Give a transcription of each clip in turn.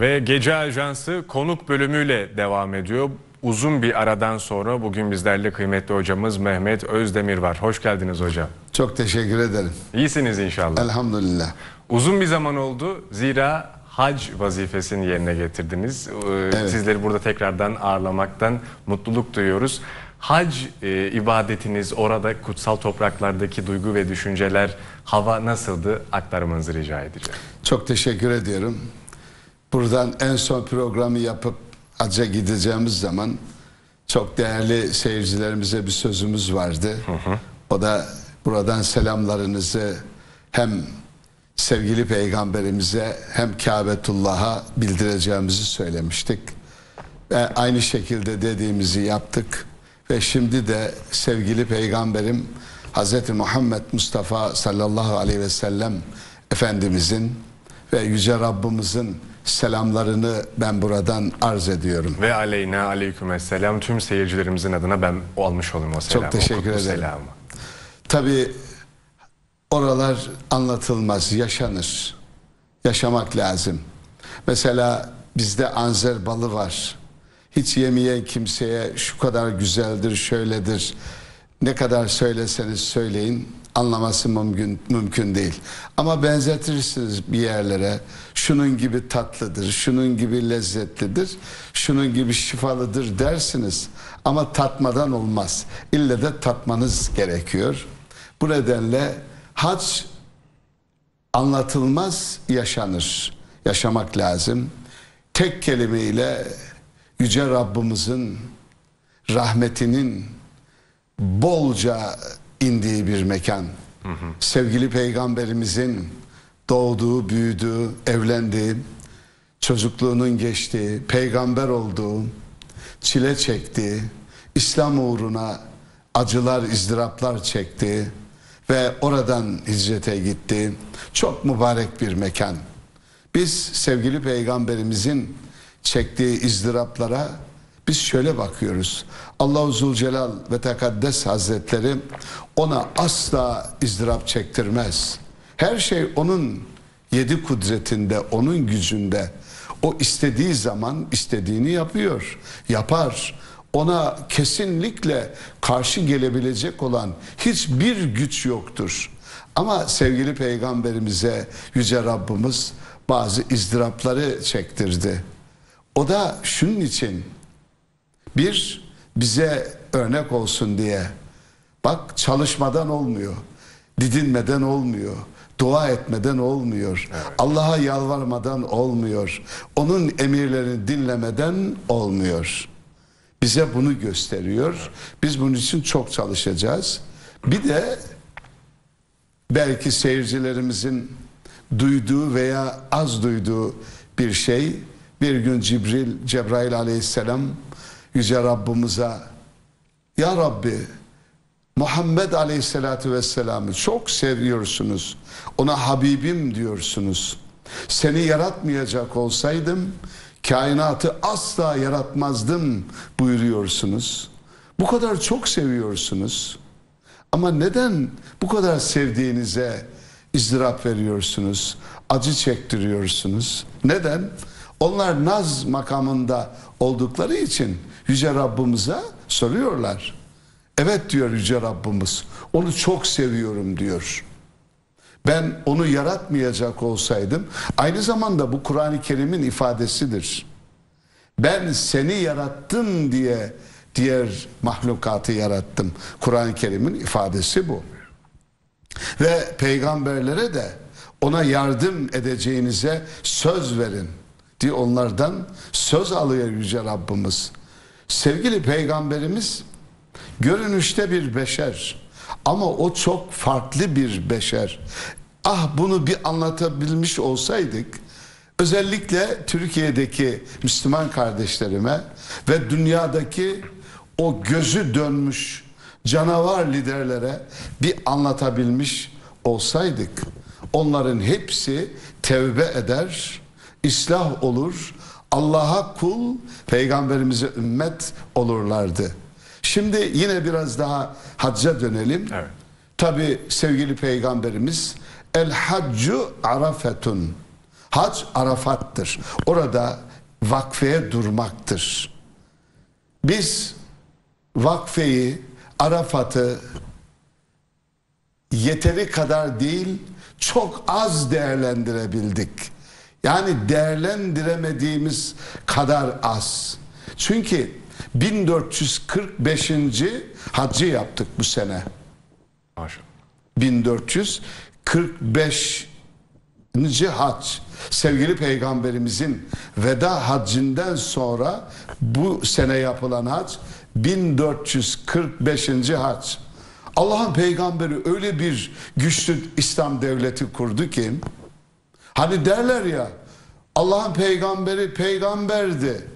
Ve Gece Ajansı konuk bölümüyle devam ediyor. Uzun bir aradan sonra bugün bizlerle kıymetli hocamız Mehmet Özdemir var. Hoş geldiniz hocam. Çok teşekkür ederim. İyisiniz inşallah. Elhamdülillah. Uzun bir zaman oldu. Zira hac vazifesini yerine getirdiniz. Ee, Sizleri burada tekrardan ağırlamaktan mutluluk duyuyoruz. Hac e, ibadetiniz, orada kutsal topraklardaki duygu ve düşünceler, hava nasıldı aktarmanızı rica edeceğim. Çok teşekkür ediyorum. Buradan en son programı yapıp hacca gideceğimiz zaman çok değerli seyircilerimize bir sözümüz vardı. O da buradan selamlarınızı hem sevgili peygamberimize hem Kabetullah'a bildireceğimizi söylemiştik. Ve aynı şekilde dediğimizi yaptık. Ve şimdi de sevgili peygamberim Hz. Muhammed Mustafa sallallahu aleyhi ve sellem Efendimizin ve Yüce Rabbimizin selamlarını ben buradan arz ediyorum. Ve aleyna aleykümselam tüm seyircilerimizin adına ben almış olayım o selamı. teşekkür o kutlu ederim. Selamı. Tabi oralar anlatılmaz, yaşanır. Yaşamak lazım. Mesela bizde anzer balı var. Hiç yemeyen kimseye şu kadar güzeldir, şöyledir. Ne kadar söyleseniz söyleyin anlaması mümkün, mümkün değil. Ama benzetirsiniz bir yerlere. Şunun gibi tatlıdır, şunun gibi lezzetlidir, şunun gibi şifalıdır dersiniz. Ama tatmadan olmaz. İlle de tatmanız gerekiyor. Bu nedenle hac anlatılmaz yaşanır. Yaşamak lazım. Tek kelimeyle Yüce Rabbimizin rahmetinin bolca indiği bir mekan. Sevgili Peygamberimizin doğduğu, büyüdüğü, evlendiği, çocukluğunun geçtiği, peygamber olduğu, çile çektiği, İslam uğruna acılar, izdıraplar çekti ve oradan hicrete gitti. Çok mübarek bir mekan. Biz sevgili peygamberimizin çektiği izdıraplara biz şöyle bakıyoruz. Allahu Zülcelal ve Tekaddes Hazretleri ona asla izdırap çektirmez. Her şey onun yedi kudretinde, onun gücünde. O istediği zaman istediğini yapıyor, yapar. Ona kesinlikle karşı gelebilecek olan hiçbir güç yoktur. Ama sevgili peygamberimize yüce Rabbimiz bazı izdırapları çektirdi. O da şunun için bir bize örnek olsun diye. Bak çalışmadan olmuyor. Didinmeden olmuyor. Dua etmeden olmuyor. Allah'a yalvarmadan olmuyor. Onun emirlerini dinlemeden olmuyor. Bize bunu gösteriyor. Biz bunun için çok çalışacağız. Bir de belki seyircilerimizin duyduğu veya az duyduğu bir şey bir gün Cibril Cebrail aleyhisselam yüce Rabbimize ya Rabbi Muhammed aleyhissalatü vesselam'ı çok seviyorsunuz ona Habibim diyorsunuz seni yaratmayacak olsaydım kainatı asla yaratmazdım buyuruyorsunuz bu kadar çok seviyorsunuz ama neden bu kadar sevdiğinize izdırap veriyorsunuz? Acı çektiriyorsunuz. Neden? Onlar naz makamında oldukları için Yüce Rabbimize soruyorlar. Evet diyor Yüce Rabbimiz. Onu çok seviyorum diyor. Ben onu yaratmayacak olsaydım aynı zamanda bu Kur'an-ı Kerim'in ifadesidir. Ben seni yarattım diye diğer mahlukatı yarattım. Kur'an-ı Kerim'in ifadesi bu. Ve peygamberlere de ona yardım edeceğinize söz verin diye onlardan söz alıyor Yüce Rabbimiz. Sevgili peygamberimiz görünüşte bir beşer ama o çok farklı bir beşer. Ah bunu bir anlatabilmiş olsaydık özellikle Türkiye'deki Müslüman kardeşlerime ve dünyadaki o gözü dönmüş canavar liderlere bir anlatabilmiş olsaydık onların hepsi tevbe eder, islah olur, Allah'a kul, peygamberimize ümmet olurlardı. Şimdi yine biraz daha hacca dönelim. Evet. Tabi sevgili peygamberimiz el haccu arafetun. Hac Arafat'tır. Orada vakfeye durmaktır. Biz vakfeyi, Arafat'ı yeteri kadar değil, çok az değerlendirebildik. Yani değerlendiremediğimiz kadar az. Çünkü 1445. haccı yaptık bu sene. Maşallah. 1445. hac sevgili peygamberimizin veda haccından sonra bu sene yapılan hac 1445. hac. Allah'ın peygamberi öyle bir güçlü İslam devleti kurdu ki hani derler ya Allah'ın peygamberi peygamberdi.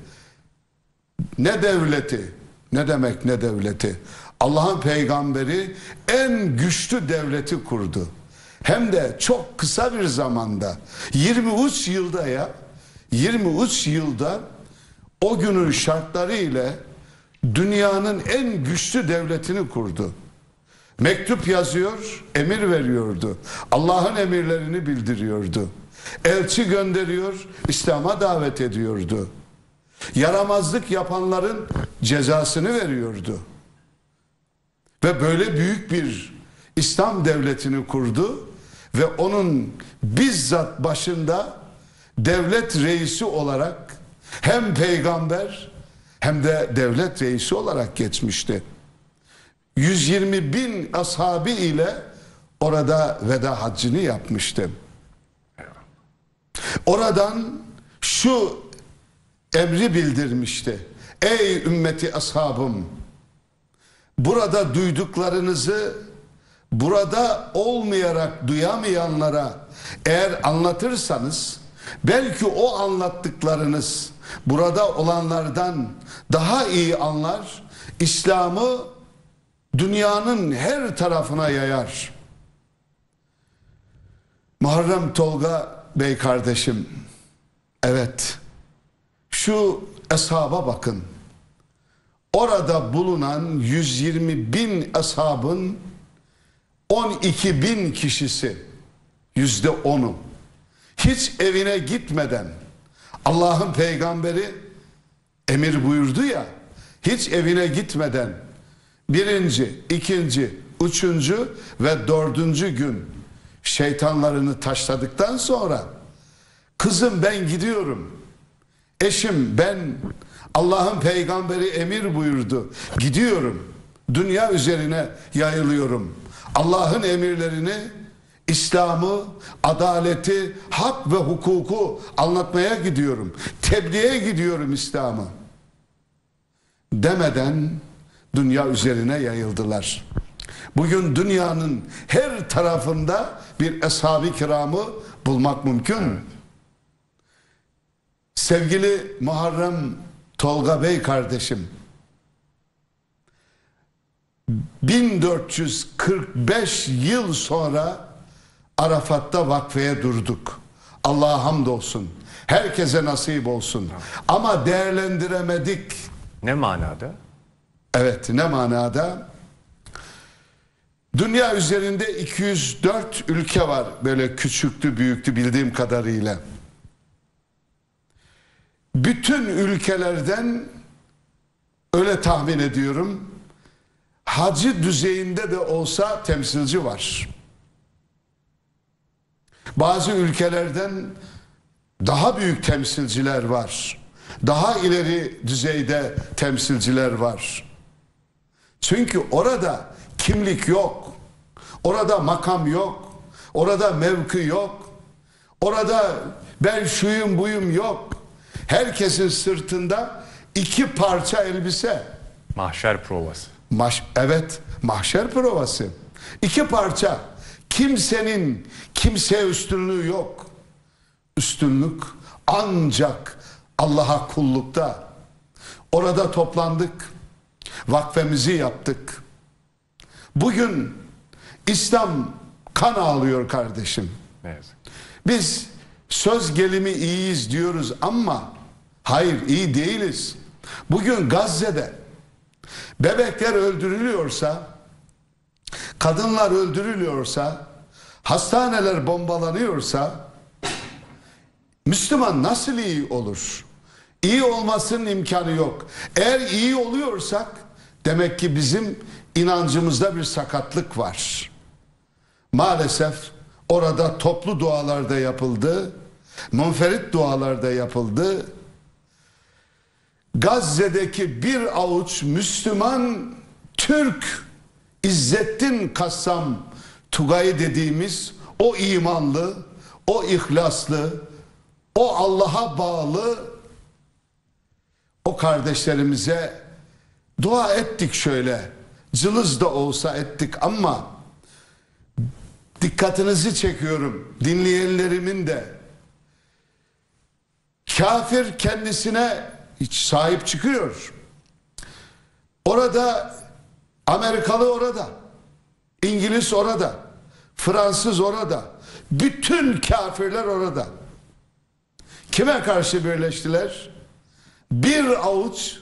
Ne devleti? Ne demek ne devleti? Allah'ın peygamberi en güçlü devleti kurdu. Hem de çok kısa bir zamanda 23 yılda ya 23 yılda o günün şartları ile dünyanın en güçlü devletini kurdu. Mektup yazıyor, emir veriyordu. Allah'ın emirlerini bildiriyordu. Elçi gönderiyor, İslam'a davet ediyordu. Yaramazlık yapanların cezasını veriyordu. Ve böyle büyük bir İslam devletini kurdu ve onun bizzat başında devlet reisi olarak hem peygamber hem de devlet reisi olarak geçmişti. 120 bin ashabı ile orada veda haccını yapmıştı. Oradan şu emri bildirmişti. Ey ümmeti ashabım burada duyduklarınızı burada olmayarak duyamayanlara eğer anlatırsanız belki o anlattıklarınız burada olanlardan daha iyi anlar İslam'ı dünyanın her tarafına yayar. Muharrem Tolga Bey kardeşim evet şu eshaba bakın. Orada bulunan 120 bin ashabın 12 bin kişisi yüzde onu hiç evine gitmeden Allah'ın peygamberi emir buyurdu ya hiç evine gitmeden birinci, ikinci, üçüncü ve dördüncü gün şeytanlarını taşladıktan sonra kızım ben gidiyorum eşim ben Allah'ın peygamberi emir buyurdu gidiyorum dünya üzerine yayılıyorum Allah'ın emirlerini İslam'ı, adaleti, hak ve hukuku anlatmaya gidiyorum. Tebliğe gidiyorum İslam'ı. Demeden dünya üzerine yayıldılar. Bugün dünyanın her tarafında bir eshab-ı kiramı bulmak mümkün. Sevgili Muharrem Tolga Bey kardeşim 1445 yıl sonra Arafat'ta vakfeye durduk. Allah'a hamdolsun. Herkese nasip olsun. Ama değerlendiremedik. Ne manada? Evet ne manada? Dünya üzerinde 204 ülke var böyle küçüktü büyüktü bildiğim kadarıyla. Bütün ülkelerden öyle tahmin ediyorum hacı düzeyinde de olsa temsilci var. Bazı ülkelerden daha büyük temsilciler var. Daha ileri düzeyde temsilciler var. Çünkü orada kimlik yok. Orada makam yok. Orada mevki yok. Orada ben şuyum buyum yok. Herkesin sırtında iki parça elbise. Mahşer provası. Maş, evet mahşer provası. İki parça. Kimsenin kimseye üstünlüğü yok. Üstünlük ancak Allah'a kullukta. Orada toplandık. Vakfemizi yaptık. Bugün İslam kan ağlıyor kardeşim. Ne yazık. Biz söz gelimi iyiyiz diyoruz ama hayır iyi değiliz. Bugün Gazze'de bebekler öldürülüyorsa, kadınlar öldürülüyorsa, hastaneler bombalanıyorsa Müslüman nasıl iyi olur? İyi olmasının imkanı yok. Eğer iyi oluyorsak demek ki bizim inancımızda bir sakatlık var. Maalesef orada toplu dualarda yapıldı. Munferit dualarda yapıldı. Gazze'deki bir avuç Müslüman Türk İzzettin Kassam Tugay dediğimiz o imanlı, o ihlaslı, o Allah'a bağlı o kardeşlerimize dua ettik şöyle. Cılız da olsa ettik ama dikkatinizi çekiyorum dinleyenlerimin de kafir kendisine sahip çıkıyor. Orada Amerikalı orada. İngiliz orada. Fransız orada. Bütün kafirler orada. Kime karşı birleştiler? Bir avuç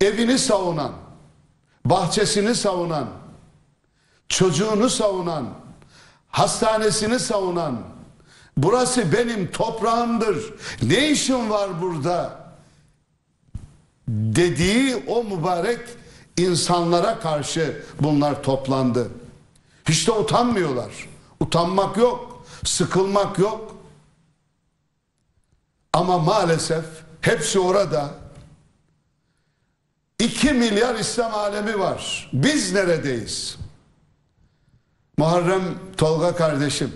evini savunan, bahçesini savunan, çocuğunu savunan, hastanesini savunan, burası benim toprağımdır, ne işim var burada dediği o mübarek insanlara karşı bunlar toplandı. Hiç de utanmıyorlar. Utanmak yok, sıkılmak yok. Ama maalesef hepsi orada. 2 milyar İslam alemi var. Biz neredeyiz? Muharrem Tolga kardeşim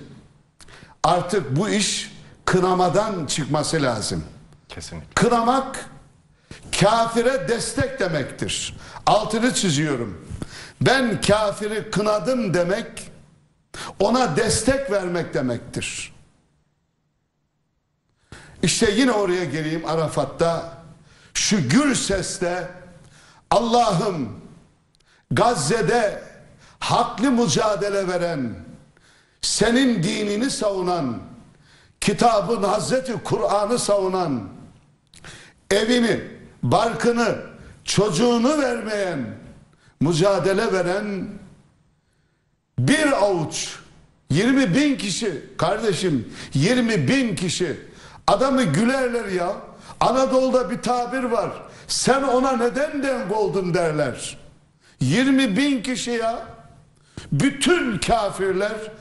artık bu iş kınamadan çıkması lazım. Kesinlikle. Kınamak kafire destek demektir. Altını çiziyorum. Ben kafiri kınadım demek ona destek vermek demektir. İşte yine oraya geleyim Arafat'ta şu gür sesle Allah'ım Gazze'de haklı mücadele veren senin dinini savunan kitabın Hazreti Kur'an'ı savunan evini, barkını, çocuğunu vermeyen, mücadele veren bir avuç 20 bin kişi kardeşim 20 bin kişi. Adamı gülerler ya Anadolu'da bir tabir var sen ona neden denk oldun? derler. 20 bin kişi ya bütün kafirler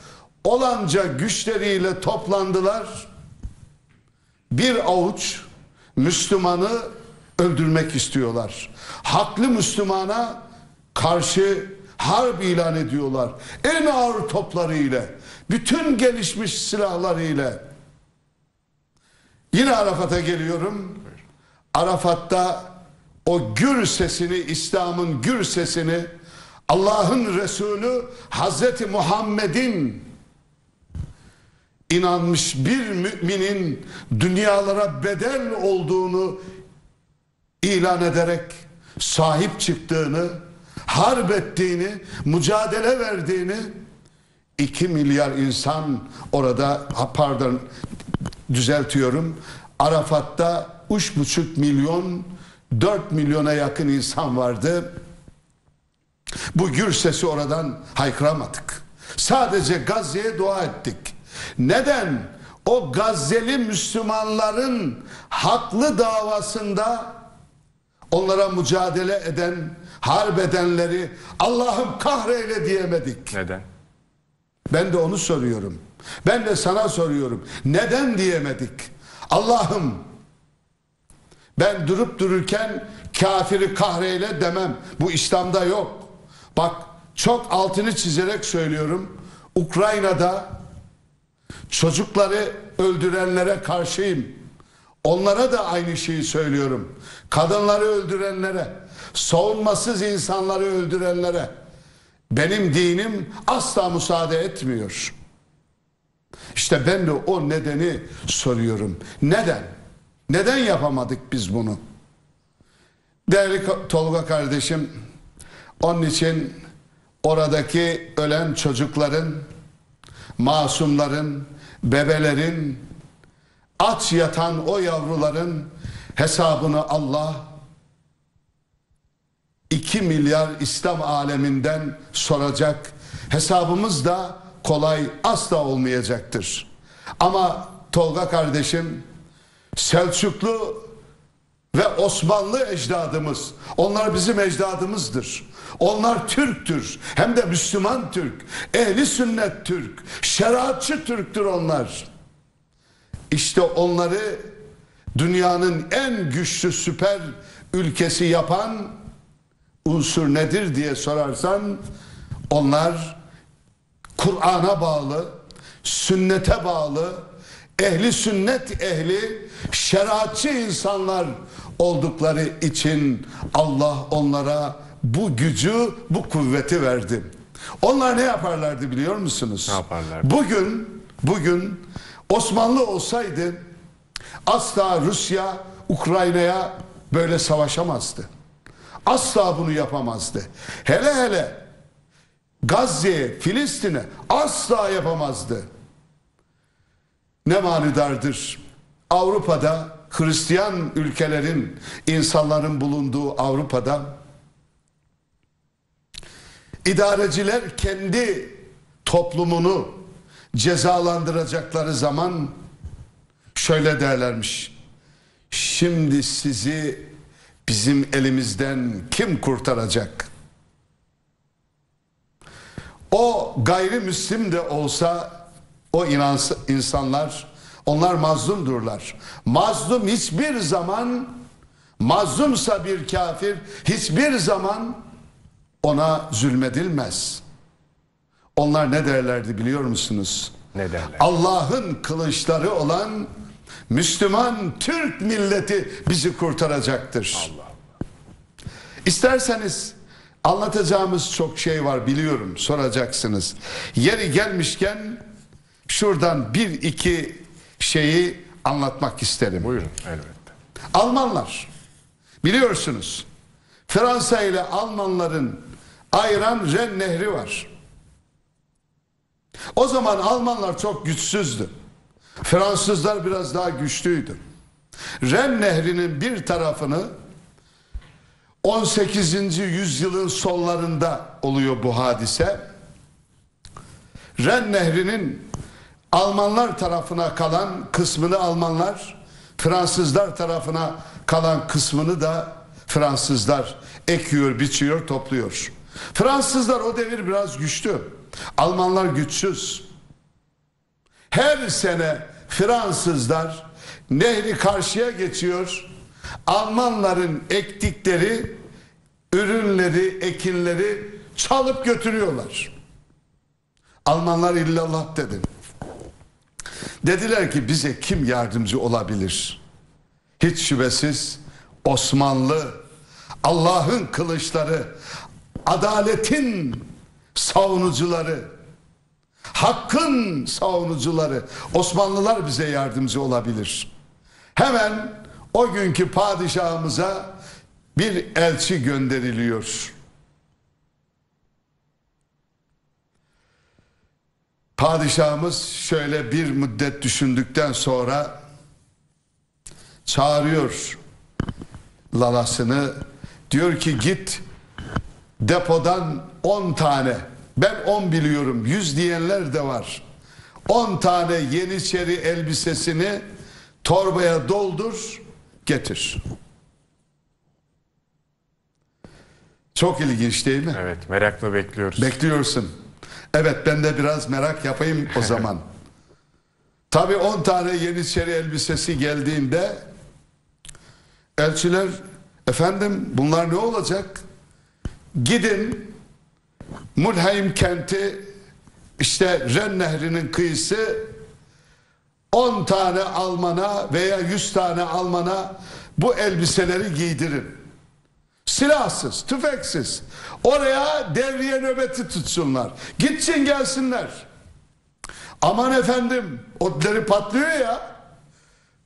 olanca güçleriyle toplandılar bir avuç Müslümanı öldürmek istiyorlar. Haklı Müslümana karşı harp ilan ediyorlar. En ağır topları ile, bütün gelişmiş silahları ile. Yine Arafat'a geliyorum. Arafat'ta o gür sesini, İslam'ın gür sesini Allah'ın Resulü Hazreti Muhammed'in inanmış bir müminin dünyalara bedel olduğunu ilan ederek sahip çıktığını, harp ettiğini, mücadele verdiğini 2 milyar insan orada pardon düzeltiyorum Arafat'ta 3,5 milyon 4 milyona yakın insan vardı. Bu gür sesi oradan haykıramadık. Sadece Gazze'ye dua ettik. Neden? O Gazze'li Müslümanların haklı davasında onlara mücadele eden, harp edenleri Allah'ım kahreyle diyemedik. Neden? Ben de onu soruyorum. Ben de sana soruyorum. Neden diyemedik? Allah'ım ben durup dururken kafiri kahreyle demem. Bu İslam'da yok. Bak çok altını çizerek söylüyorum. Ukrayna'da çocukları öldürenlere karşıyım. Onlara da aynı şeyi söylüyorum. Kadınları öldürenlere, savunmasız insanları öldürenlere benim dinim asla müsaade etmiyor. İşte ben de o nedeni soruyorum. Neden? Neden yapamadık biz bunu? Değerli Tolga kardeşim, onun için oradaki ölen çocukların, masumların, bebelerin, aç yatan o yavruların hesabını Allah 2 milyar İslam aleminden soracak. Hesabımız da kolay asla olmayacaktır. Ama Tolga kardeşim Selçuklu ve Osmanlı ecdadımız. Onlar bizim ecdadımızdır. Onlar Türktür. Hem de Müslüman Türk. Ehli sünnet Türk. Şeriatçı Türktür onlar. İşte onları dünyanın en güçlü süper ülkesi yapan unsur nedir diye sorarsan onlar Kur'an'a bağlı, sünnete bağlı, ehli sünnet ehli, şeriatçı insanlar oldukları için Allah onlara bu gücü, bu kuvveti verdi. Onlar ne yaparlardı biliyor musunuz? Ne yaparlardı? Bugün, bugün Osmanlı olsaydı asla Rusya Ukrayna'ya böyle savaşamazdı. Asla bunu yapamazdı. Hele hele Gazze'ye, Filistin'e asla yapamazdı. Ne manidardır. Avrupa'da Hristiyan ülkelerin, insanların bulunduğu Avrupa'da idareciler kendi toplumunu cezalandıracakları zaman şöyle derlermiş. Şimdi sizi bizim elimizden kim kurtaracak? O gayrimüslim de olsa o inans insanlar onlar mazlumdurlar. Mazlum hiçbir zaman mazlumsa bir kafir hiçbir zaman ona zulmedilmez. Onlar ne derlerdi biliyor musunuz? Ne derler? Allah'ın kılıçları olan Müslüman Türk milleti bizi kurtaracaktır. İsterseniz anlatacağımız çok şey var biliyorum soracaksınız. Yeri gelmişken şuradan bir iki şeyi anlatmak isterim. Buyurun elbette. Almanlar biliyorsunuz Fransa ile Almanların ayıran Ren Nehri var. O zaman Almanlar çok güçsüzdü. Fransızlar biraz daha güçlüydü. Ren Nehri'nin bir tarafını 18. yüzyılın sonlarında oluyor bu hadise. Ren Nehri'nin Almanlar tarafına kalan kısmını Almanlar, Fransızlar tarafına kalan kısmını da Fransızlar ekiyor, biçiyor, topluyor. Fransızlar o devir biraz güçlü. Almanlar güçsüz. Her sene Fransızlar nehri karşıya geçiyor. Almanların ektikleri ürünleri, ekinleri çalıp götürüyorlar. Almanlar illallah dedi. Dediler ki bize kim yardımcı olabilir? Hiç şüphesiz Osmanlı, Allah'ın kılıçları, adaletin savunucuları, hakkın savunucuları Osmanlılar bize yardımcı olabilir. Hemen o günkü padişahımıza bir elçi gönderiliyor. Padişahımız şöyle bir müddet düşündükten sonra çağırıyor lalasını. Diyor ki git depodan 10 tane ben 10 biliyorum 100 diyenler de var. 10 tane yeniçeri elbisesini torbaya doldur getir. Çok ilginç değil mi? Evet merakla bekliyoruz. Bekliyorsun. Evet ben de biraz merak yapayım o zaman. Tabii 10 tane yeniçeri elbisesi geldiğinde elçiler efendim bunlar ne olacak? Gidin Mulheim kenti işte Ren Nehri'nin kıyısı 10 tane Almana veya 100 tane Almana bu elbiseleri giydirin. Silahsız, tüfeksiz. Oraya devriye nöbeti tutsunlar. Gitsin gelsinler. Aman efendim, otları patlıyor ya.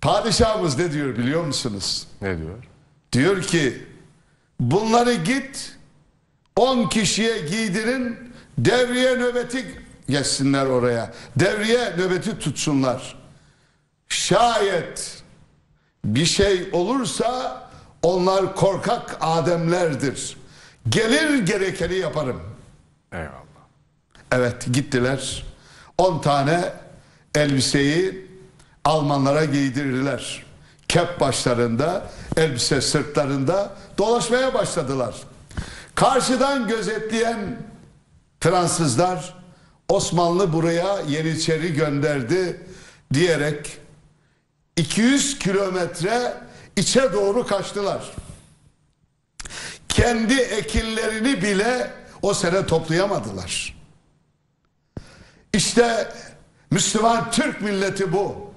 Padişahımız ne diyor biliyor musunuz? Ne diyor? Diyor ki bunları git 10 kişiye giydirin devriye nöbeti geçsinler oraya. Devriye nöbeti tutsunlar. Şayet bir şey olursa onlar korkak ademlerdir. Gelir gerekeni yaparım. Eyvallah. Evet gittiler. 10 tane elbiseyi Almanlara giydirdiler. Kep başlarında, elbise sırtlarında dolaşmaya başladılar. Karşıdan gözetleyen Fransızlar Osmanlı buraya Yeniçeri gönderdi diyerek 200 kilometre içe doğru kaçtılar. Kendi ekinlerini bile o sene toplayamadılar. İşte Müslüman Türk milleti bu.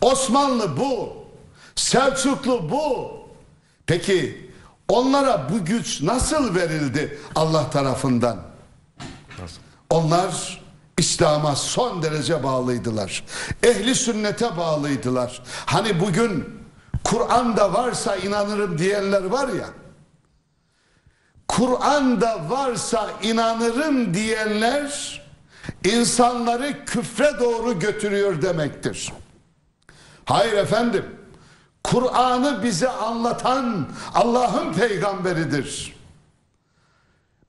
Osmanlı bu. Selçuklu bu. Peki onlara bu güç nasıl verildi Allah tarafından? Nasıl? Onlar İslam'a son derece bağlıydılar. Ehli sünnete bağlıydılar. Hani bugün Kur'an'da varsa inanırım diyenler var ya. Kur'an'da varsa inanırım diyenler insanları küfre doğru götürüyor demektir. Hayır efendim. Kur'an'ı bize anlatan Allah'ın peygamberidir.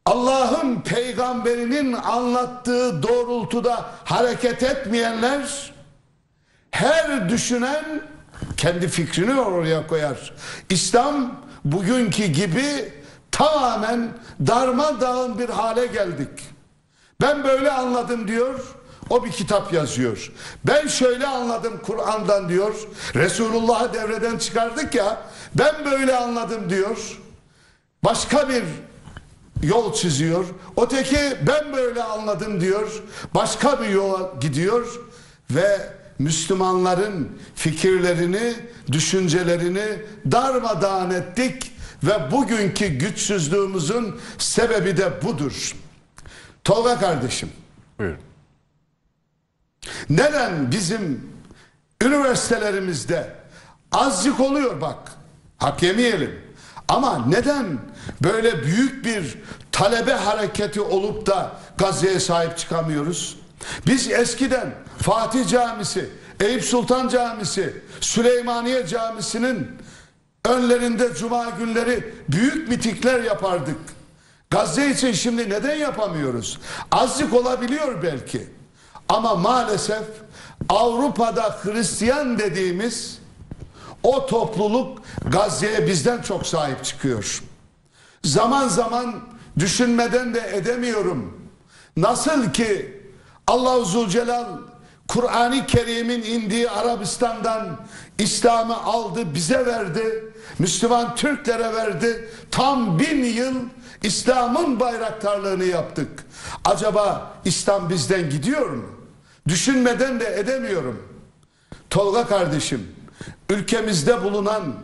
Allah'ın peygamberinin anlattığı doğrultuda hareket etmeyenler her düşünen kendi fikrini oraya koyar. İslam bugünkü gibi tamamen darmadağın bir hale geldik. Ben böyle anladım diyor. O bir kitap yazıyor. Ben şöyle anladım Kur'an'dan diyor. Resulullah'ı devreden çıkardık ya. Ben böyle anladım diyor. Başka bir yol çiziyor. Öteki ben böyle anladım diyor. Başka bir yola gidiyor ve Müslümanların fikirlerini, düşüncelerini darmadağın ettik ve bugünkü güçsüzlüğümüzün sebebi de budur. Tolga kardeşim, Buyurun. Neden bizim üniversitelerimizde azıcık oluyor bak, hak yemeyelim. Ama neden böyle büyük bir talebe hareketi olup da Gazze'ye sahip çıkamıyoruz? Biz eskiden Fatih Camisi, Eyüp Sultan Camisi, Süleymaniye Camisi'nin önlerinde cuma günleri büyük mitikler yapardık. Gazze için şimdi neden yapamıyoruz? Azıcık olabiliyor belki. Ama maalesef Avrupa'da Hristiyan dediğimiz o topluluk Gazze'ye bizden çok sahip çıkıyor. Zaman zaman düşünmeden de edemiyorum. Nasıl ki Allah-u Zülcelal Kur'an-ı Kerim'in indiği Arabistan'dan İslam'ı aldı bize verdi. Müslüman Türklere verdi. Tam bin yıl İslam'ın bayraktarlığını yaptık. Acaba İslam bizden gidiyor mu? Düşünmeden de edemiyorum. Tolga kardeşim, ülkemizde bulunan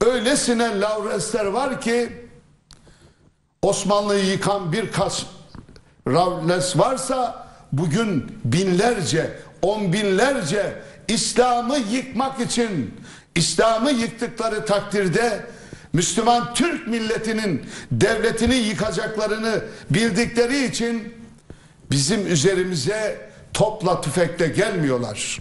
öylesine Lavrensler var ki Osmanlı'yı yıkan bir kas Ravles varsa bugün binlerce, on binlerce İslam'ı yıkmak için İslam'ı yıktıkları takdirde Müslüman Türk milletinin devletini yıkacaklarını bildikleri için bizim üzerimize topla tüfekle gelmiyorlar.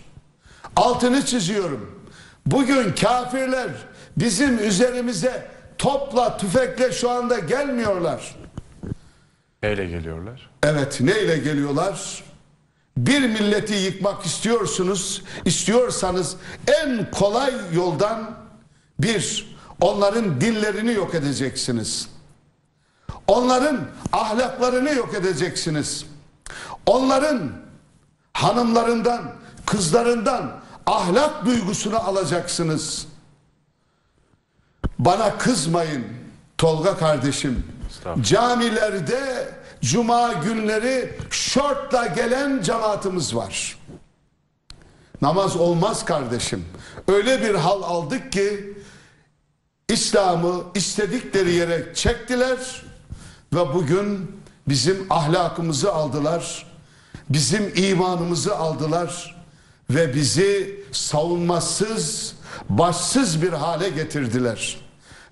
Altını çiziyorum. Bugün kafirler bizim üzerimize topla tüfekle şu anda gelmiyorlar. Neyle geliyorlar? Evet neyle geliyorlar? Bir milleti yıkmak istiyorsunuz, istiyorsanız en kolay yoldan bir, onların dillerini yok edeceksiniz. Onların ahlaklarını yok edeceksiniz. Onların hanımlarından, kızlarından ahlak duygusunu alacaksınız. Bana kızmayın Tolga kardeşim. Camilerde cuma günleri şortla gelen cemaatimiz var. Namaz olmaz kardeşim. Öyle bir hal aldık ki İslam'ı istedikleri yere çektiler ve bugün bizim ahlakımızı aldılar. Bizim imanımızı aldılar ve bizi savunmasız, başsız bir hale getirdiler.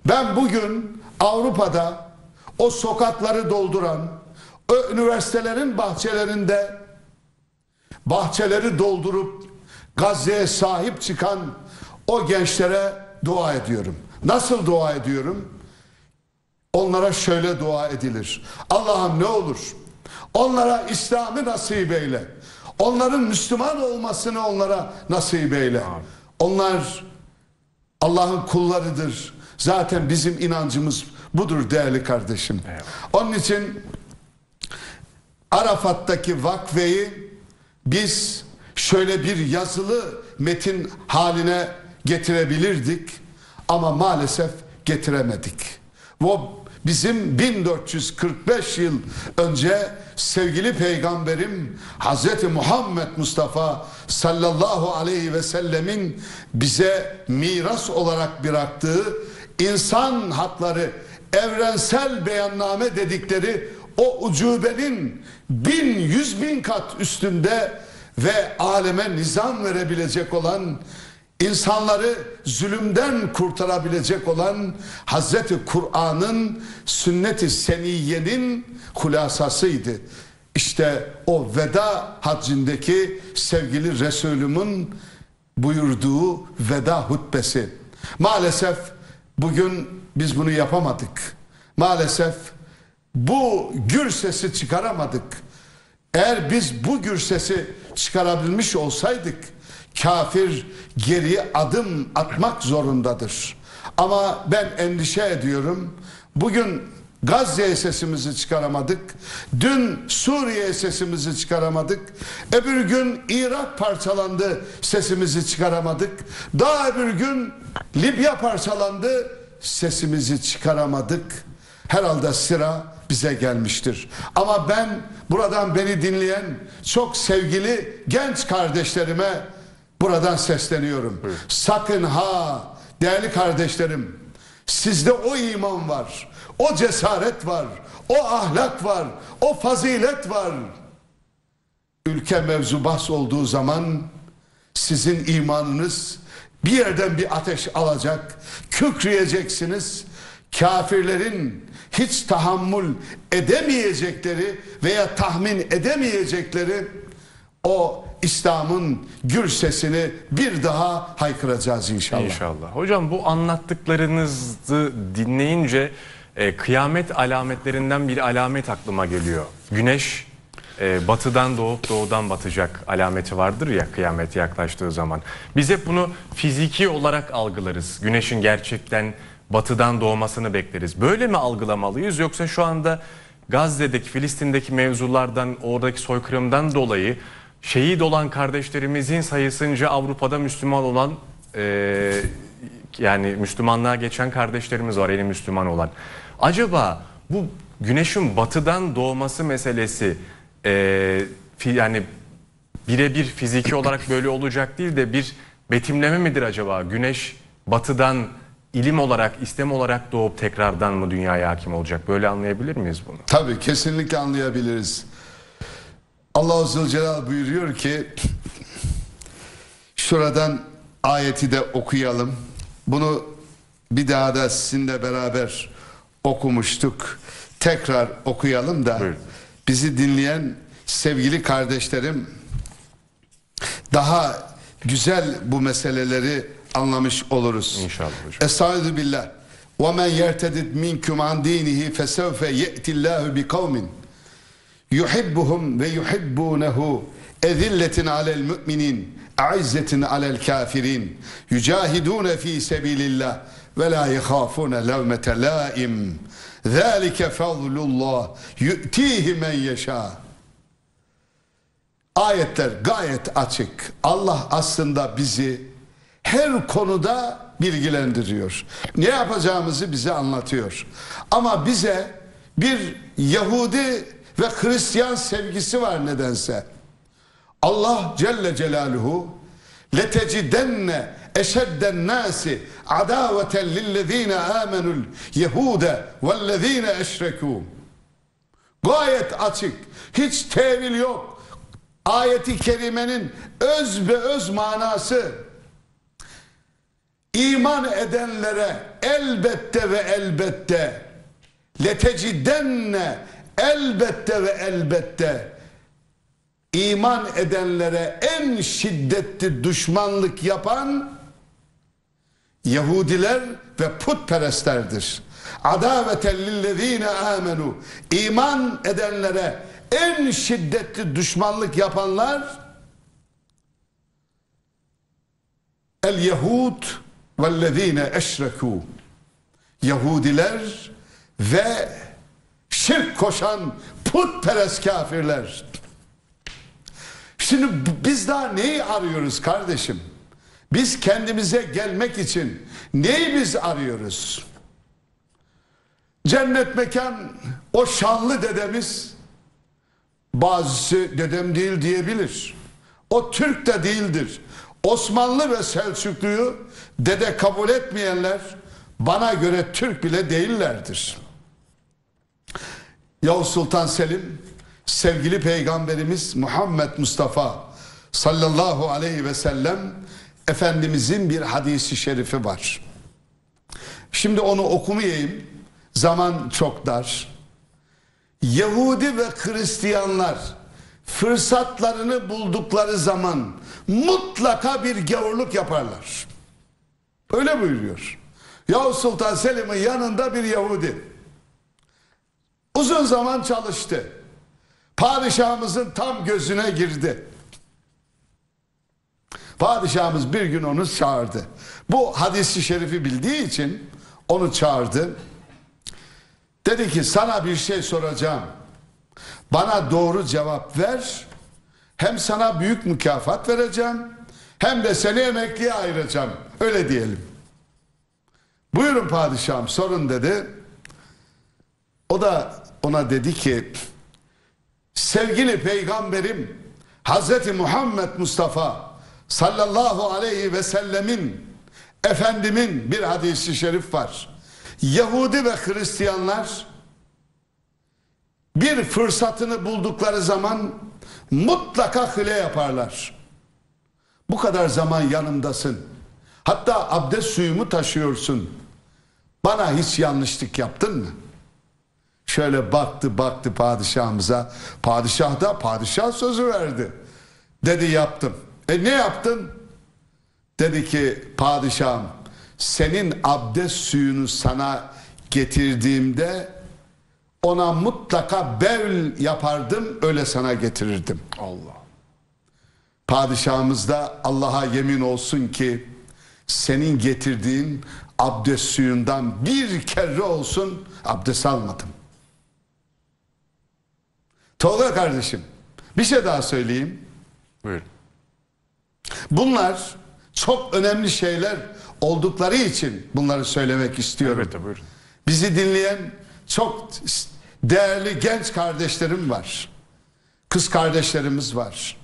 Ben bugün Avrupa'da o sokakları dolduran, o üniversitelerin bahçelerinde bahçeleri doldurup Gazze'ye sahip çıkan o gençlere dua ediyorum. Nasıl dua ediyorum? Onlara şöyle dua edilir. Allah'ım ne olur onlara İslam'ı nasip eyle. Onların Müslüman olmasını onlara nasip eyle. Onlar Allah'ın kullarıdır. Zaten bizim inancımız budur değerli kardeşim. Onun için Arafat'taki vakfeyi biz şöyle bir yazılı metin haline getirebilirdik ama maalesef getiremedik. Bu bizim 1445 yıl önce sevgili peygamberim Hazreti Muhammed Mustafa sallallahu aleyhi ve sellemin bize miras olarak bıraktığı insan hakları evrensel beyanname dedikleri o ucubenin bin yüz bin kat üstünde ve aleme nizam verebilecek olan insanları zulümden kurtarabilecek olan Hazreti Kur'an'ın sünnet-i seniyyenin hulasasıydı. İşte o veda haccındaki sevgili Resulümün buyurduğu veda hutbesi. Maalesef bugün biz bunu yapamadık. Maalesef bu gür sesi çıkaramadık. Eğer biz bu gür sesi çıkarabilmiş olsaydık kafir geriye adım atmak zorundadır. Ama ben endişe ediyorum. Bugün Gazze'ye sesimizi çıkaramadık. Dün Suriye'ye sesimizi çıkaramadık. Öbür gün Irak parçalandı sesimizi çıkaramadık. Daha öbür gün Libya parçalandı sesimizi çıkaramadık. Herhalde sıra bize gelmiştir. Ama ben buradan beni dinleyen çok sevgili genç kardeşlerime buradan sesleniyorum. Sakın ha değerli kardeşlerim sizde o iman var, o cesaret var, o ahlak var, o fazilet var. Ülke mevzu bahs olduğu zaman sizin imanınız bir yerden bir ateş alacak, kükreyeceksiniz. Kafirlerin hiç tahammül edemeyecekleri veya tahmin edemeyecekleri o İslam'ın gür sesini bir daha haykıracağız inşallah. İnşallah. Hocam bu anlattıklarınızı dinleyince e, kıyamet alametlerinden bir alamet aklıma geliyor. Güneş e, batıdan doğup doğudan batacak alameti vardır ya kıyamet yaklaştığı zaman. Biz hep bunu fiziki olarak algılarız. Güneşin gerçekten batıdan doğmasını bekleriz. Böyle mi algılamalıyız yoksa şu anda Gazze'deki, Filistin'deki mevzulardan, oradaki soykırımdan dolayı şehit olan kardeşlerimizin sayısınca Avrupa'da Müslüman olan e, yani Müslümanlığa geçen kardeşlerimiz var yeni Müslüman olan. Acaba bu güneşin batıdan doğması meselesi e, fi- yani birebir fiziki olarak böyle olacak değil de bir betimleme midir acaba? Güneş batıdan ilim olarak, istem olarak doğup tekrardan mı dünyaya hakim olacak? Böyle anlayabilir miyiz bunu? Tabii kesinlikle anlayabiliriz. Allah Zülcelal buyuruyor ki şuradan ayeti de okuyalım. Bunu bir daha da sizinle beraber okumuştuk. Tekrar okuyalım da Buyurun. bizi dinleyen sevgili kardeşlerim daha güzel bu meseleleri anlamış oluruz. İnşallah hocam. Estaizu billah. وَمَنْ يَرْتَدِدْ مِنْكُمْ عَنْ دِينِهِ فَسَوْفَ يَأْتِ اللّٰهُ بِقَوْمٍ yuhibbuhum ve yuhibbunehu ezilletin alel müminin aizzetin alel kafirin yücahidune fi sebilillah ve la yahafune levmete laim zalike fadlullah yu'tihi men yeşa Ayetler gayet açık. Allah aslında bizi her konuda bilgilendiriyor. Ne yapacağımızı bize anlatıyor. Ama bize bir Yahudi ve Hristiyan sevgisi var nedense. Allah Celle Celaluhu letecidenne eşedden nasi adaveten lillezine amenul yehude vellezine eşrekû Gayet açık. Hiç tevil yok. Ayeti kerimenin öz ve öz manası iman edenlere elbette ve elbette letecidenne elbette ve elbette iman edenlere en şiddetli düşmanlık yapan Yahudiler ve putperestlerdir. Adaveten lillezine amenu. İman edenlere en şiddetli düşmanlık yapanlar El Yahud vellezine eşreku. Yahudiler ve şirk koşan putperest kafirler. Şimdi biz daha neyi arıyoruz kardeşim? Biz kendimize gelmek için neyi biz arıyoruz? Cennet mekan o şanlı dedemiz bazısı dedem değil diyebilir. O Türk de değildir. Osmanlı ve Selçuklu'yu dede kabul etmeyenler bana göre Türk bile değillerdir. Yavuz Sultan Selim sevgili peygamberimiz Muhammed Mustafa sallallahu aleyhi ve sellem Efendimizin bir hadisi şerifi var. Şimdi onu okumayayım. Zaman çok dar. Yahudi ve Hristiyanlar fırsatlarını buldukları zaman mutlaka bir gavurluk yaparlar. Öyle buyuruyor. Yavuz Sultan Selim'in yanında bir Yahudi. Uzun zaman çalıştı. Padişahımızın tam gözüne girdi. Padişahımız bir gün onu çağırdı. Bu hadisi şerifi bildiği için onu çağırdı. Dedi ki sana bir şey soracağım. Bana doğru cevap ver. Hem sana büyük mükafat vereceğim. Hem de seni emekliye ayıracağım. Öyle diyelim. Buyurun padişahım sorun dedi. O da ona dedi ki sevgili peygamberim Hazreti Muhammed Mustafa sallallahu aleyhi ve sellemin efendimin bir hadisi şerif var. Yahudi ve Hristiyanlar bir fırsatını buldukları zaman mutlaka hile yaparlar. Bu kadar zaman yanımdasın. Hatta abdest suyumu taşıyorsun. Bana hiç yanlışlık yaptın mı? Şöyle baktı baktı padişahımıza. Padişah da padişah sözü verdi. Dedi yaptım. E ne yaptın? Dedi ki padişahım senin abdest suyunu sana getirdiğimde ona mutlaka bevl yapardım öyle sana getirirdim. Allah. Padişahımız da Allah'a yemin olsun ki senin getirdiğin abdest suyundan bir kere olsun abdest almadım. Tolga kardeşim bir şey daha söyleyeyim. Buyurun. Bunlar çok önemli şeyler oldukları için bunları söylemek istiyorum. Evet buyurun. Bizi dinleyen çok değerli genç kardeşlerim var. Kız kardeşlerimiz var.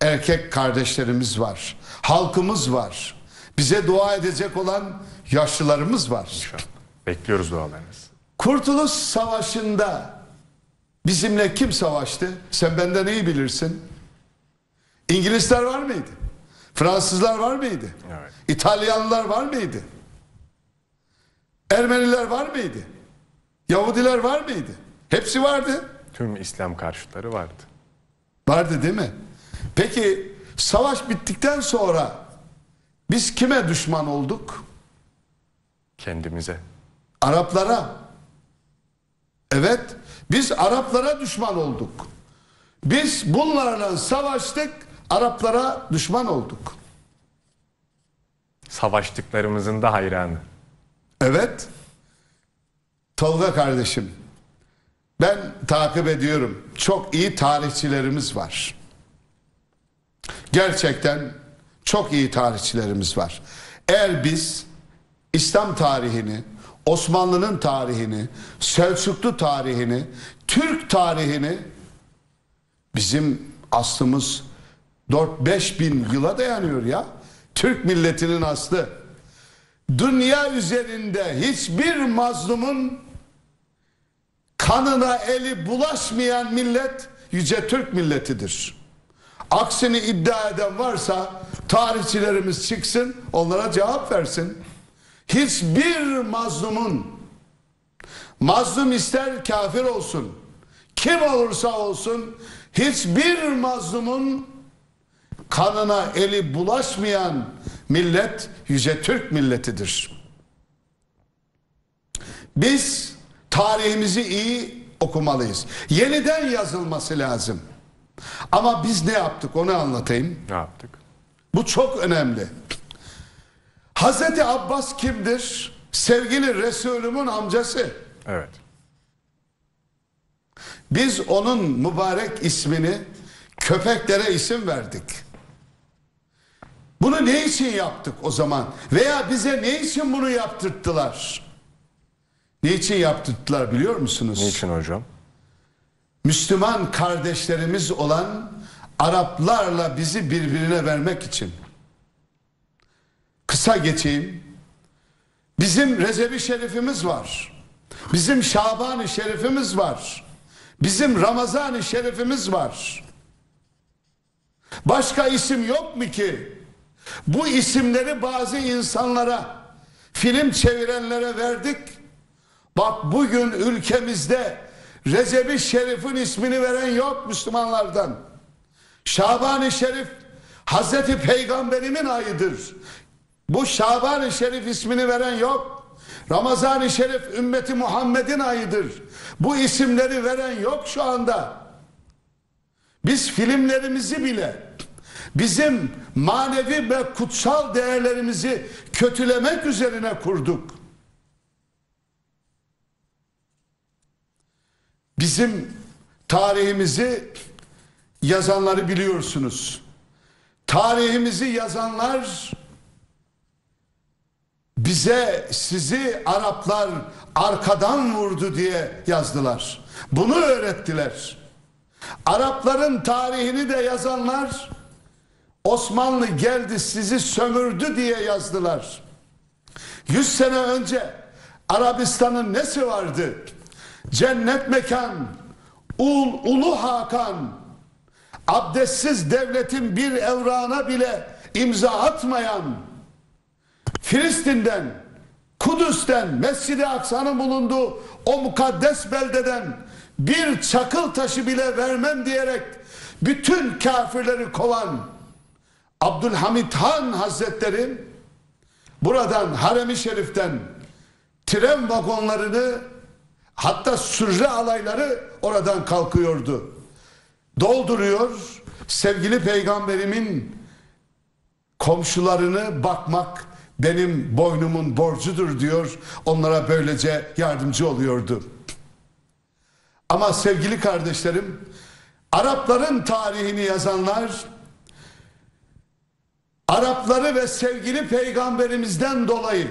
Erkek kardeşlerimiz var. Halkımız var. Bize dua edecek olan yaşlılarımız var. İnşallah. Bekliyoruz dualarınızı. Kurtuluş Savaşı'nda bizimle kim savaştı? Sen benden iyi bilirsin. İngilizler var mıydı? Fransızlar var mıydı? Evet. İtalyanlar var mıydı? Ermeniler var mıydı? Yahudiler var mıydı? Hepsi vardı. Tüm İslam karşıtları vardı. Vardı değil mi? Peki savaş bittikten sonra biz kime düşman olduk? Kendimize. Araplara. Evet, biz Araplara düşman olduk. Biz bunlarla savaştık, Araplara düşman olduk. Savaştıklarımızın da hayranı. Evet. Tolga kardeşim. Ben takip ediyorum. Çok iyi tarihçilerimiz var. Gerçekten çok iyi tarihçilerimiz var. Eğer biz İslam tarihini, Osmanlı'nın tarihini, Selçuklu tarihini, Türk tarihini bizim aslımız 4-5 bin yıla dayanıyor ya. Türk milletinin aslı. Dünya üzerinde hiçbir mazlumun kanına eli bulaşmayan millet yüce Türk milletidir. Aksini iddia eden varsa tarihçilerimiz çıksın onlara cevap versin. Hiçbir mazlumun mazlum ister kafir olsun kim olursa olsun hiçbir mazlumun kanına eli bulaşmayan millet yüce Türk milletidir. Biz tarihimizi iyi okumalıyız. Yeniden yazılması lazım. Ama biz ne yaptık onu anlatayım. Ne yaptık? Bu çok önemli. Hazreti Abbas kimdir? Sevgili Resulümün amcası. Evet. Biz onun mübarek ismini köpeklere isim verdik. Bunu ne için yaptık o zaman? Veya bize ne için bunu yaptırttılar? Ne için yaptırttılar biliyor musunuz? Niçin hocam? Müslüman kardeşlerimiz olan Araplarla bizi birbirine vermek için. Kısa geçeyim. Bizim Recep-i Şerifimiz var. Bizim Şaban-ı Şerifimiz var. Bizim Ramazan-ı Şerifimiz var. Başka isim yok mu ki? Bu isimleri bazı insanlara, film çevirenlere verdik. Bak bugün ülkemizde Recep-i Şerif'in ismini veren yok Müslümanlardan. Şaban-ı Şerif Hazreti Peygamberimin ayıdır. Bu Şaban-ı Şerif ismini veren yok. Ramazan-ı Şerif ümmeti Muhammed'in ayıdır. Bu isimleri veren yok şu anda. Biz filmlerimizi bile bizim manevi ve kutsal değerlerimizi kötülemek üzerine kurduk. Bizim tarihimizi yazanları biliyorsunuz. Tarihimizi yazanlar bize sizi Araplar arkadan vurdu diye yazdılar. Bunu öğrettiler. Arapların tarihini de yazanlar Osmanlı geldi sizi sömürdü diye yazdılar. Yüz sene önce Arabistan'ın nesi vardı? Cennet mekan, ul, ulu Hakan, abdestsiz devletin bir evrana bile imza atmayan, Filistin'den, Kudüs'ten, Mescid-i Aksa'nın bulunduğu o mukaddes beldeden bir çakıl taşı bile vermem diyerek bütün kafirleri kovan Abdülhamit Han Hazretleri buradan Harem-i Şerif'ten tren vagonlarını hatta sürre alayları oradan kalkıyordu. Dolduruyor sevgili peygamberimin komşularını bakmak benim boynumun borcudur diyor. Onlara böylece yardımcı oluyordu. Ama sevgili kardeşlerim Arapların tarihini yazanlar Arapları ve sevgili peygamberimizden dolayı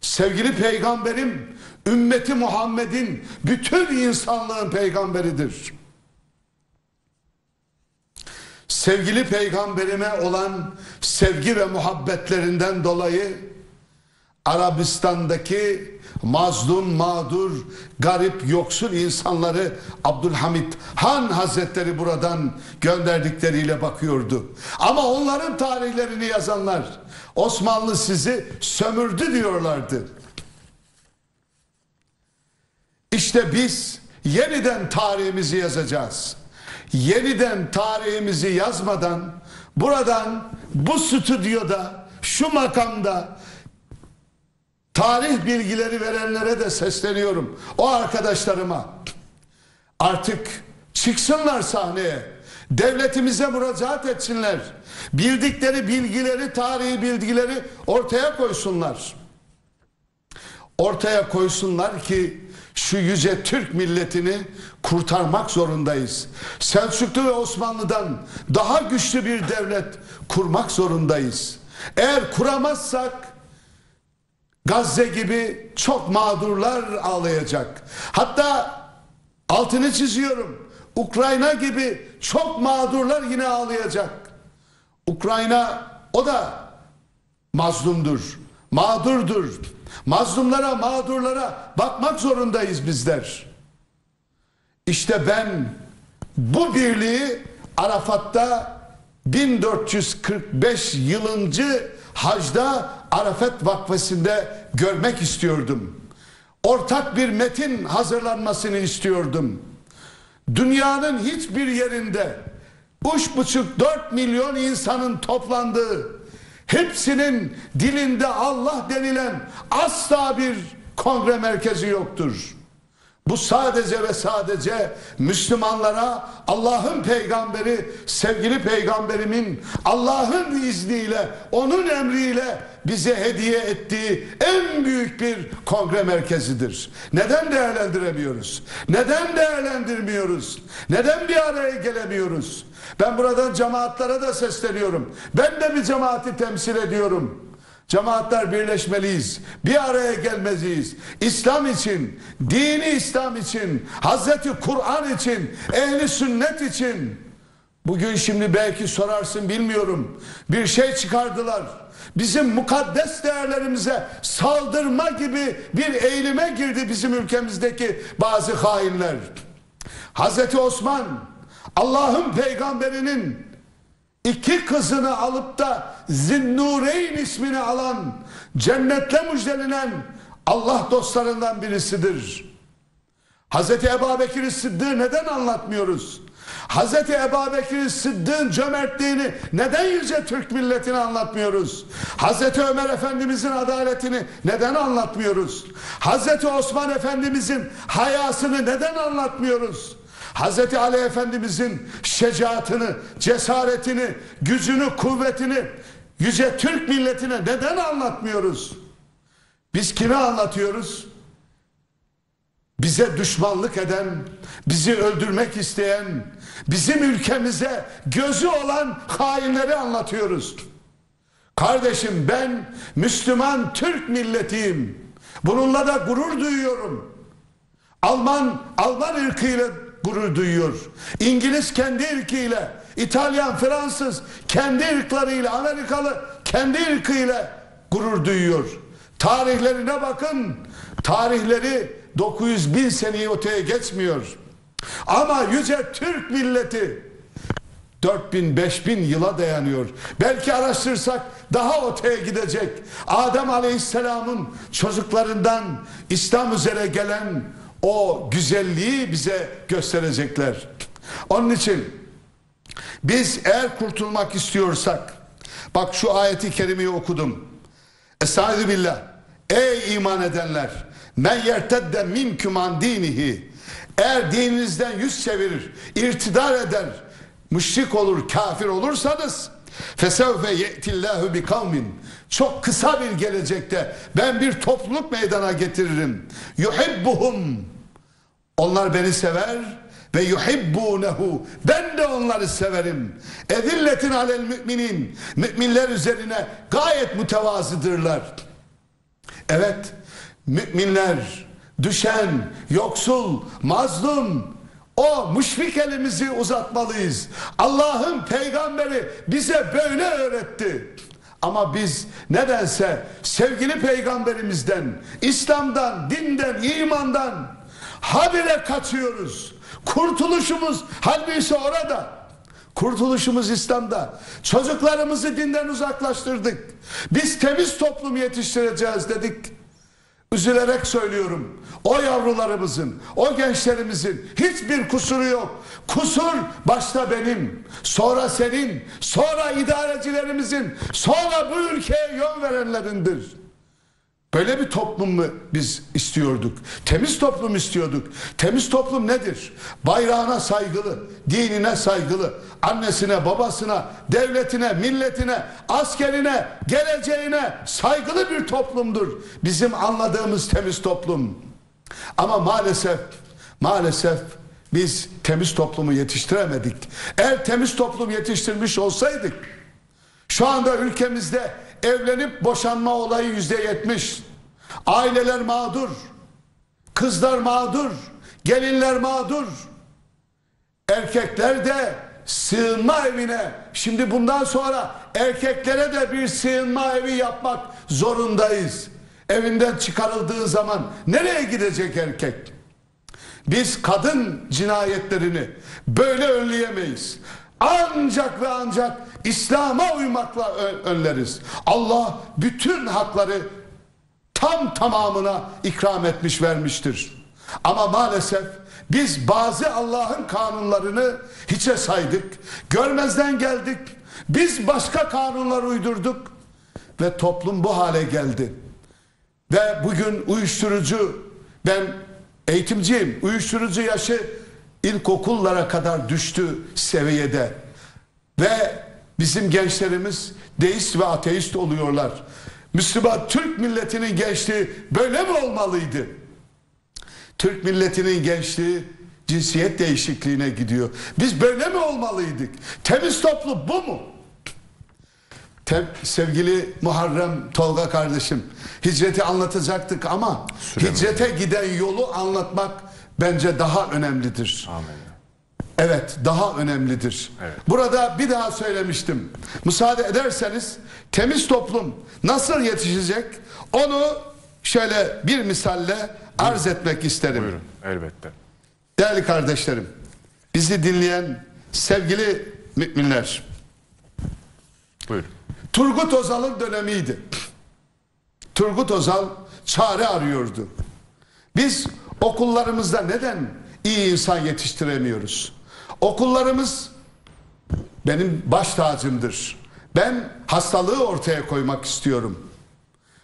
sevgili peygamberim ümmeti Muhammed'in bütün insanlığın peygamberidir. Sevgili peygamberime olan sevgi ve muhabbetlerinden dolayı Arabistan'daki mazlum, mağdur, garip, yoksul insanları Abdülhamit Han Hazretleri buradan gönderdikleriyle bakıyordu. Ama onların tarihlerini yazanlar Osmanlı sizi sömürdü diyorlardı. İşte biz yeniden tarihimizi yazacağız. Yeniden tarihimizi yazmadan buradan bu stüdyoda şu makamda tarih bilgileri verenlere de sesleniyorum. O arkadaşlarıma artık çıksınlar sahneye. Devletimize müracaat etsinler. Bildikleri bilgileri, tarihi bilgileri ortaya koysunlar. Ortaya koysunlar ki şu yüce Türk milletini kurtarmak zorundayız. Selçuklu ve Osmanlı'dan daha güçlü bir devlet kurmak zorundayız. Eğer kuramazsak Gazze gibi çok mağdurlar ağlayacak. Hatta altını çiziyorum. Ukrayna gibi çok mağdurlar yine ağlayacak. Ukrayna o da mazlumdur, mağdurdur. Mazlumlara, mağdurlara bakmak zorundayız bizler. İşte ben bu birliği Arafat'ta 1445 yılıncı hacda Arafat vakfesinde görmek istiyordum. Ortak bir metin hazırlanmasını istiyordum. Dünyanın hiçbir yerinde üç buçuk dört milyon insanın toplandığı hepsinin dilinde Allah denilen asla bir kongre merkezi yoktur. Bu sadece ve sadece Müslümanlara Allah'ın peygamberi, sevgili peygamberimin Allah'ın izniyle, onun emriyle bize hediye ettiği en büyük bir kongre merkezidir. Neden değerlendiremiyoruz? Neden değerlendirmiyoruz? Neden bir araya gelemiyoruz? Ben buradan cemaatlere de sesleniyorum. Ben de bir cemaati temsil ediyorum. Cemaatler birleşmeliyiz. Bir araya gelmeliyiz. İslam için, dini İslam için, Hazreti Kur'an için, ehli sünnet için. Bugün şimdi belki sorarsın bilmiyorum. Bir şey çıkardılar. Bizim mukaddes değerlerimize saldırma gibi bir eğilime girdi bizim ülkemizdeki bazı hainler. Hazreti Osman Allah'ın peygamberinin iki kızını alıp da Zinnureyn ismini alan cennetle müjdelenen Allah dostlarından birisidir. Hazreti Ebu Bekir Sıddık'ı neden anlatmıyoruz? Hazreti Ebu Bekir Sıddık'ın cömertliğini neden yüce Türk milletine anlatmıyoruz? Hazreti Ömer Efendimizin adaletini neden anlatmıyoruz? Hazreti Osman Efendimizin hayasını neden anlatmıyoruz? Hazreti Ali Efendimizin şecaatını, cesaretini, gücünü, kuvvetini yüce Türk milletine neden anlatmıyoruz? Biz kime anlatıyoruz? bize düşmanlık eden, bizi öldürmek isteyen, bizim ülkemize gözü olan hainleri anlatıyoruz. Kardeşim ben Müslüman Türk milletiyim. Bununla da gurur duyuyorum. Alman Alman ırkıyla gurur duyuyor. İngiliz kendi ırkıyla, İtalyan, Fransız kendi ırklarıyla, Amerikalı kendi ırkıyla gurur duyuyor. Tarihlerine bakın. Tarihleri 900 bin seneyi öteye geçmiyor. Ama yüce Türk milleti 4000 5000 yıla dayanıyor. Belki araştırsak daha öteye gidecek. Adem Aleyhisselam'ın çocuklarından İslam üzere gelen o güzelliği bize gösterecekler. Onun için biz eğer kurtulmak istiyorsak bak şu ayeti kerimeyi okudum. Estaizu billah. Ey iman edenler men yertedde minkum an dinihi eğer dininizden yüz çevirir, irtidar eder, müşrik olur, kafir olursanız fesevfe ye'tillahu bi kavmin çok kısa bir gelecekte ben bir topluluk meydana getiririm. Yuhibbuhum onlar beni sever ve yuhibbunehu ben de onları severim. Ezilletin alel müminin müminler üzerine gayet mütevazıdırlar. Evet müminler düşen, yoksul, mazlum o müşfik elimizi uzatmalıyız. Allah'ın peygamberi bize böyle öğretti. Ama biz nedense sevgili peygamberimizden, İslam'dan, dinden, imandan habire kaçıyoruz. Kurtuluşumuz halbuki orada. Kurtuluşumuz İslam'da. Çocuklarımızı dinden uzaklaştırdık. Biz temiz toplum yetiştireceğiz dedik. Üzülerek söylüyorum. O yavrularımızın, o gençlerimizin hiçbir kusuru yok. Kusur başta benim, sonra senin, sonra idarecilerimizin, sonra bu ülkeye yön verenlerindir. Böyle bir toplum mu biz istiyorduk? Temiz toplum istiyorduk. Temiz toplum nedir? Bayrağına saygılı, dinine saygılı, annesine, babasına, devletine, milletine, askerine, geleceğine saygılı bir toplumdur. Bizim anladığımız temiz toplum. Ama maalesef, maalesef biz temiz toplumu yetiştiremedik. Eğer temiz toplum yetiştirmiş olsaydık, şu anda ülkemizde evlenip boşanma olayı yüzde yetmiş. Aileler mağdur. Kızlar mağdur. Gelinler mağdur. Erkekler de sığınma evine şimdi bundan sonra erkeklere de bir sığınma evi yapmak zorundayız. Evinden çıkarıldığı zaman nereye gidecek erkek? Biz kadın cinayetlerini böyle önleyemeyiz. Ancak ve ancak İslam'a uymakla önleriz. Allah bütün hakları tam tamamına ikram etmiş vermiştir. Ama maalesef biz bazı Allah'ın kanunlarını hiçe saydık. Görmezden geldik. Biz başka kanunlar uydurduk. Ve toplum bu hale geldi. Ve bugün uyuşturucu ben eğitimciyim. Uyuşturucu yaşı ilkokullara kadar düştü seviyede. Ve bizim gençlerimiz deist ve ateist oluyorlar. Müslüman Türk milletinin gençliği böyle mi olmalıydı? Türk milletinin gençliği cinsiyet değişikliğine gidiyor. Biz böyle mi olmalıydık? Temiz toplum bu mu? Tem- sevgili Muharrem Tolga kardeşim, hicreti anlatacaktık ama Süremiz. hicrete giden yolu anlatmak bence daha önemlidir. Amin. Evet, daha önemlidir. Evet. Burada bir daha söylemiştim. Müsaade ederseniz temiz toplum nasıl yetişecek? Onu şöyle bir misalle arz etmek isterim. Buyurun elbette. Değerli kardeşlerim, bizi dinleyen sevgili müminler, Buyurun. Turgut Özal'ın dönemiydi. Turgut Özal çare arıyordu. Biz okullarımızda neden iyi insan yetiştiremiyoruz? Okullarımız benim baş tacımdır. Ben hastalığı ortaya koymak istiyorum.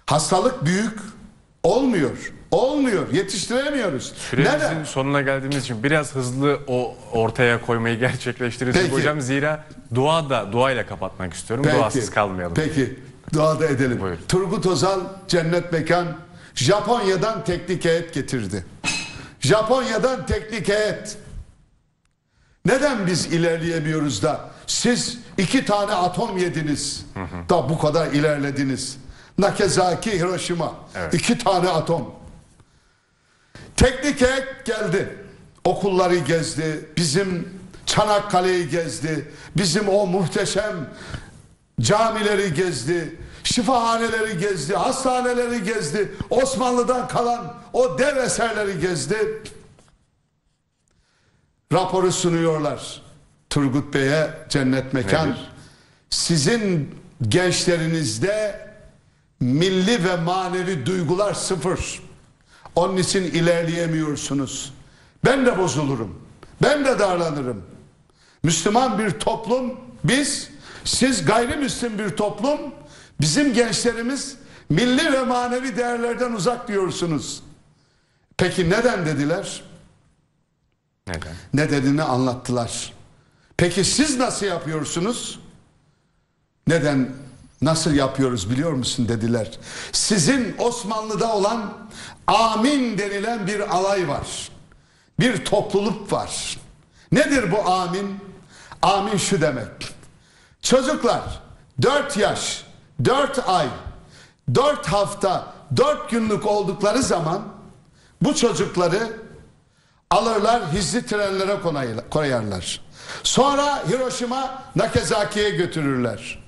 Hastalık büyük olmuyor. Olmuyor. Yetiştiremiyoruz. Süremizin Neden? sonuna geldiğimiz için biraz hızlı o ortaya koymayı gerçekleştirirsek Peki. hocam zira dua da duayla kapatmak istiyorum. Peki. Duasız kalmayalım. Peki. Duada edelim. Buyurun. Turgut Özal cennet mekan Japonya'dan teknik heyet getirdi. Japonya'dan teknik heyet. Neden biz ilerleyemiyoruz da siz iki tane atom yediniz da bu kadar ilerlediniz. Nakezaki, Hiroşima. Evet. iki tane atom. Teknik heyet geldi. Okulları gezdi. Bizim Çanakkale'yi gezdi. Bizim o muhteşem camileri gezdi. Şifahaneleri gezdi. Hastaneleri gezdi. Osmanlı'dan kalan o dev eserleri gezdi. Raporu sunuyorlar. Turgut Bey'e cennet mekan. Nedir? Sizin gençlerinizde milli ve manevi duygular sıfır. Onun için ilerleyemiyorsunuz. Ben de bozulurum. Ben de darlanırım. Müslüman bir toplum biz, siz gayrimüslim bir toplum, bizim gençlerimiz milli ve manevi değerlerden uzak diyorsunuz. Peki neden dediler? Neden? Ne dediğini anlattılar. Peki siz nasıl yapıyorsunuz? Neden nasıl yapıyoruz biliyor musun dediler. Sizin Osmanlı'da olan amin denilen bir alay var. Bir topluluk var. Nedir bu amin? Amin şu demek. Çocuklar 4 yaş, 4 ay, 4 hafta, 4 günlük oldukları zaman bu çocukları alırlar hizli trenlere koyarlar. Sonra Hiroşima Nakazaki'ye götürürler.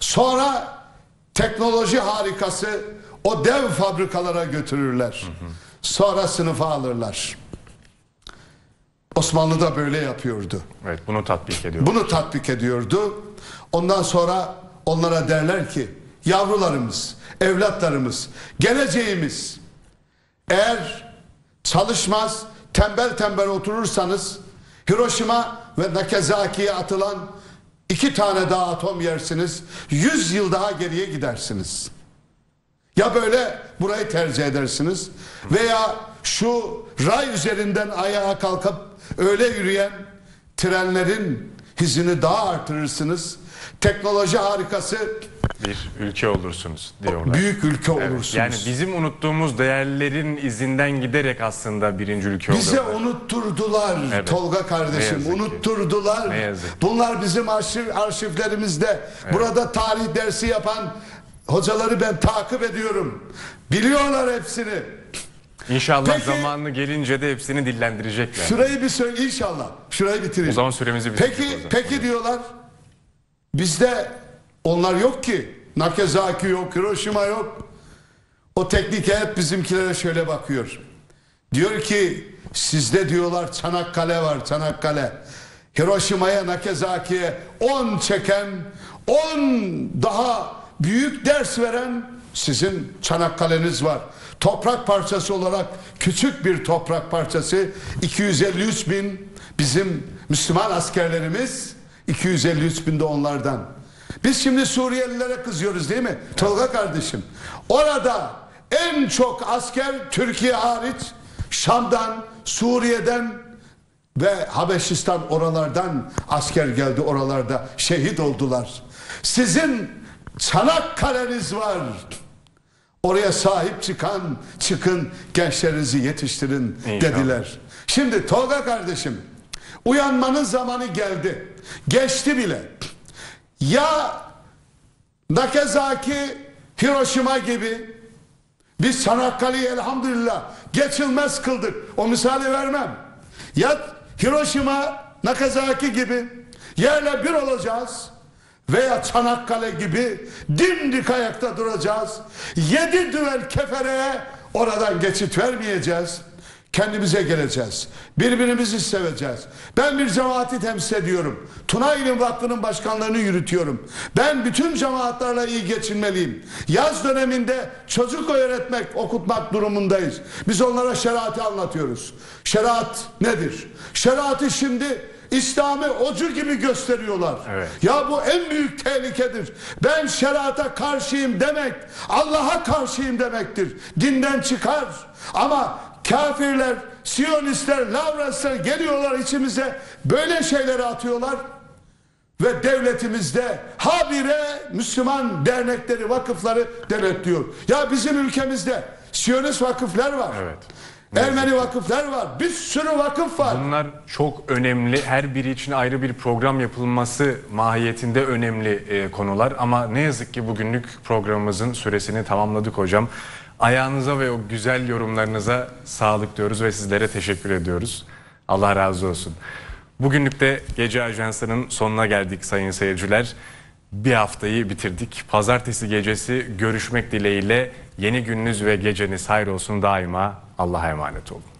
Sonra teknoloji harikası o dev fabrikalara götürürler. Sonra sınıfa alırlar. Osmanlı da böyle yapıyordu. Evet bunu tatbik ediyor. Bunu tatbik ediyordu. Ondan sonra onlara derler ki yavrularımız, evlatlarımız, geleceğimiz eğer çalışmaz, tembel tembel oturursanız Hiroşima ve Nakazaki'ye atılan iki tane daha atom yersiniz. Yüz yıl daha geriye gidersiniz. Ya böyle burayı tercih edersiniz veya şu ray üzerinden ayağa kalkıp öyle yürüyen trenlerin hizini daha artırırsınız. Teknoloji harikası Bir ülke olursunuz diyorlar. büyük ülke Evet, olursunuz. Yani bizim unuttuğumuz değerlerin izinden giderek aslında birinci ülke Bize oluyorlar. unutturdular Evet. Tolga Ne kardeşim ki. unutturdular. Ne yazık ki. Bunlar bizim arşiv arşivlerimizde. Burada tarih dersi yapan hocaları ben takip ediyorum. Biliyorlar hepsini. İnşallah Peki- zamanı gelince de hepsini dillendirecekler. Şurayı bir söyle inşallah. Şurayı bitireyim. O zaman süremizi bitirdik o Peki zaman. peki diyorlar. Bizde onlar yok ki. Nakezaki yok, Hiroşima yok. O teknik heyet bizimkilere şöyle bakıyor. Diyor ki sizde diyorlar Çanakkale var Çanakkale. Hiroşima'ya Nakazaki'ye 10 çeken 10 daha büyük ders veren sizin Çanakkale'niz var. Toprak parçası olarak küçük bir toprak parçası 253 bin bizim Müslüman askerlerimiz 253 bin de onlardan. Biz şimdi Suriyelilere kızıyoruz değil mi? Tolga kardeşim. Orada en çok asker Türkiye hariç Şam'dan, Suriye'den ve Habeşistan oralardan asker geldi oralarda şehit oldular. Sizin Çanakkale'niz var. Oraya sahip çıkan, çıkın gençlerinizi yetiştirin İnşallah. dediler. Şimdi Tolga kardeşim uyanmanın zamanı geldi. Geçti bile. Ya Nakezaki, Hiroşima gibi biz Çanakkale'yi elhamdülillah geçilmez kıldık. O misali vermem. Ya Hiroşima, Nagasaki gibi yerle bir olacağız. Veya Çanakkale gibi dimdik ayakta duracağız. Yedi düvel kefereye oradan geçit vermeyeceğiz. Kendimize geleceğiz. Birbirimizi seveceğiz. Ben bir cemaati temsil ediyorum. Tunaylı Vakfı'nın başkanlığını yürütüyorum. Ben bütün cemaatlerle iyi geçinmeliyim. Yaz döneminde çocuk öğretmek, okutmak durumundayız. Biz onlara şeriatı anlatıyoruz. Şeriat nedir? Şeriatı şimdi İslam'ı ocu gibi gösteriyorlar. Evet. Ya bu en büyük tehlikedir. Ben şerata karşıyım demek Allah'a karşıyım demektir. Dinden çıkar. Ama kafirler, siyonistler, lavraslar geliyorlar içimize böyle şeyleri atıyorlar. Ve devletimizde habire Müslüman dernekleri, vakıfları denetliyor. Ya bizim ülkemizde Siyonist vakıflar var. Evet. Ermeni vakıflar var. Bir sürü vakıf var. Bunlar çok önemli. Her biri için ayrı bir program yapılması mahiyetinde önemli e, konular. Ama ne yazık ki bugünlük programımızın süresini tamamladık hocam. Ayağınıza ve o güzel yorumlarınıza sağlık diyoruz ve sizlere teşekkür ediyoruz. Allah razı olsun. Bugünlük de Gece Ajansı'nın sonuna geldik sayın seyirciler. Bir haftayı bitirdik. Pazartesi gecesi görüşmek dileğiyle yeni gününüz ve geceniz hayır olsun daima. Allah'a emanet olun.